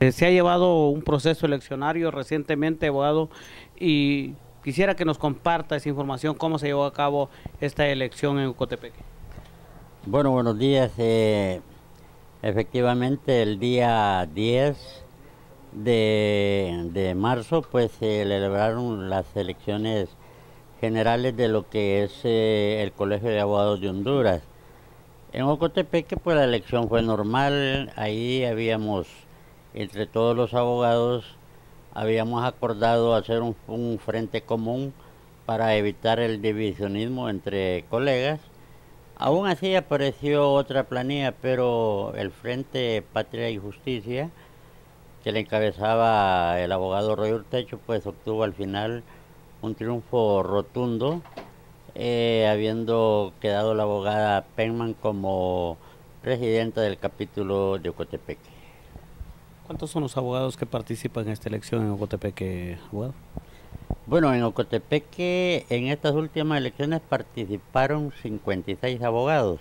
Eh, se ha llevado un proceso eleccionario recientemente, abogado, y quisiera que nos comparta esa información, cómo se llevó a cabo esta elección en Ocotepeque. Bueno, buenos días. Eh, efectivamente, el día 10 de, marzo, pues se celebraron las elecciones generales de lo que es eh, el Colegio de Abogados de Honduras. En Ocotepeque, pues la elección fue normal, ahí habíamos entre todos los abogados habíamos acordado hacer un, frente común para evitar el divisionismo entre colegas. Aún así apareció otra planilla, pero el Frente Patria y Justicia, que le encabezaba el abogado Roy Urtecho, pues obtuvo al final un triunfo rotundo, eh, habiendo quedado la abogada Penman como presidenta del capítulo de Ocotepeque. ¿Cuántos son los abogados que participan en esta elección en Ocotepeque, abogado? Bueno, en Ocotepeque en estas últimas elecciones participaron 56 abogados,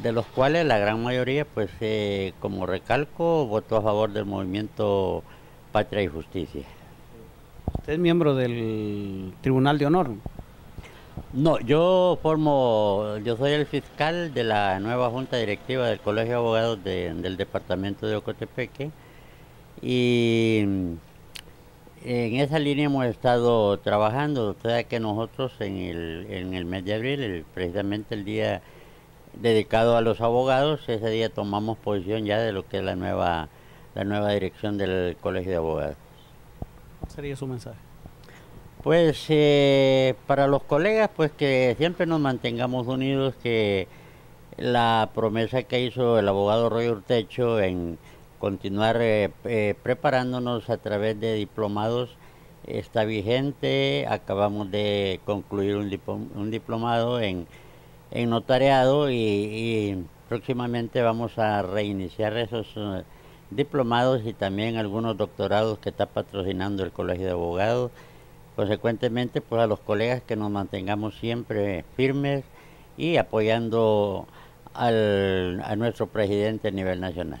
de los cuales la gran mayoría, pues eh, como recalco, votó a favor del movimiento Patria y Justicia. ¿Usted es miembro del Tribunal de Honor? No, yo formo, yo soy el fiscal de la nueva junta directiva del Colegio de Abogados del departamento de Ocotepeque y en esa línea hemos estado trabajando, o sea que nosotros en el, en el mes de abril, precisamente el día dedicado a los abogados, ese día tomamos posición ya de lo que es la nueva, la nueva dirección del Colegio de Abogados. ¿Cuál sería su mensaje? Pues eh, para los colegas, pues que siempre nos mantengamos unidos, que la promesa que hizo el abogado Roy Urtecho en continuar eh, eh, preparándonos a través de diplomados está vigente. Acabamos de concluir un, diplomado en, notariado y, próximamente vamos a reiniciar esos diplomados y también algunos doctorados que está patrocinando el Colegio de Abogados. Consecuentemente, pues a los colegas que nos mantengamos siempre firmes y apoyando al, a nuestro presidente a nivel nacional.